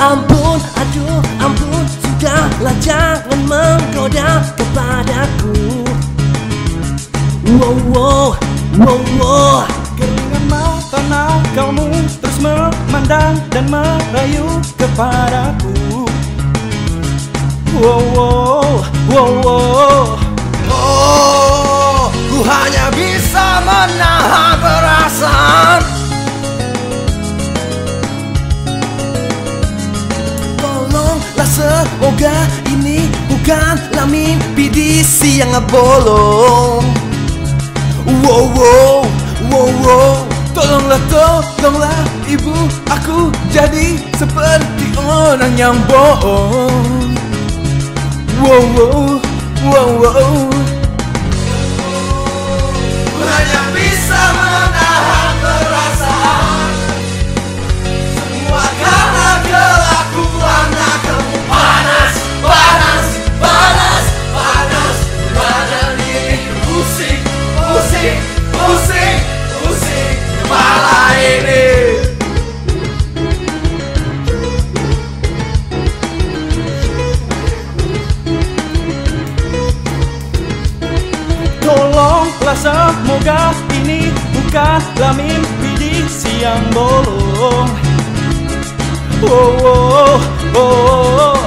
Ampun, aduh, ampun Sudahlah jangan menggoda kepadaku. Wow, wow, wow, wow. Keringan mata nakalmu kamu Terus memandang dan merayu kepadaku. Wow, wow, wow, wow. Oh, ku hanya bisa menahan mimpi di siang bolong Wow, wow, wow, wow. Tolonglah, tolonglah ibu Aku jadi seperti orang yang bohong. Wow, wow, wow, wow. Hanya bisa menahan perasaan Tolonglah semoga ini bukanlah mimpi di siang bolong Oh, oh, oh, oh.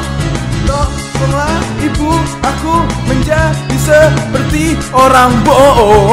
Tolonglah ibu aku menjadi seperti orang bohong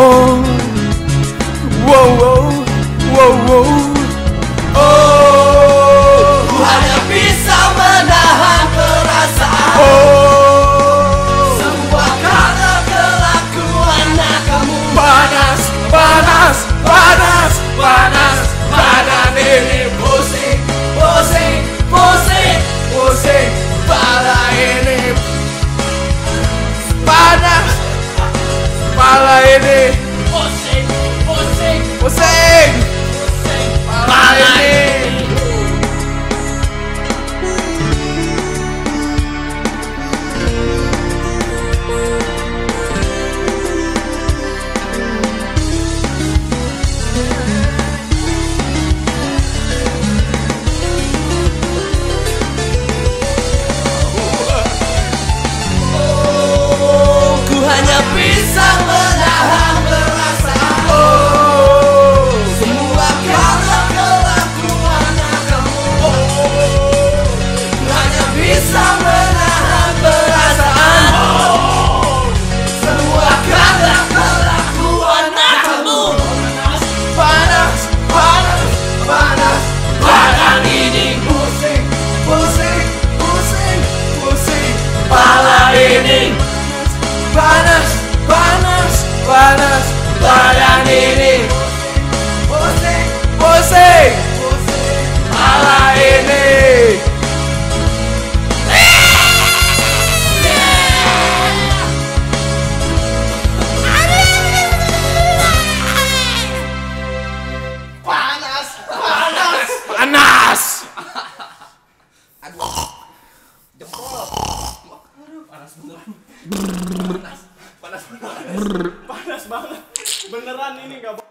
panas, panas, panas badan ini pusing, Panas. Banget. Beneran ini gak